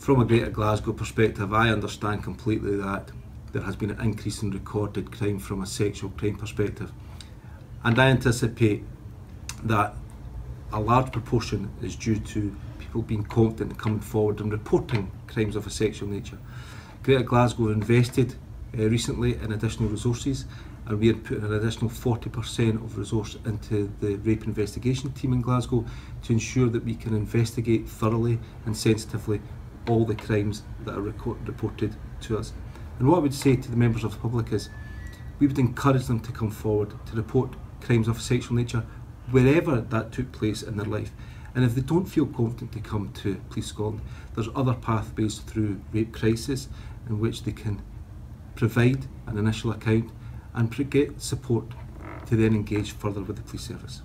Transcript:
from a Greater Glasgow perspective, I understand completely that there has been an increase in recorded crime from a sexual crime perspective. And I anticipate that a large proportion is due to people being confident and coming forward and reporting crimes of a sexual nature. Greater Glasgow invested uh, recently in additional resources and we are putting an additional 40% of resource into the rape investigation team in Glasgow to ensure that we can investigate thoroughly and sensitively all the crimes that are reported to us. And what I would say to the members of the public is we would encourage them to come forward to report crimes of sexual nature wherever that took place in their life. And if they don't feel confident to come to Police Scotland, there's other pathways through Rape Crisis in which they can provide an initial account and get support to then engage further with the police service.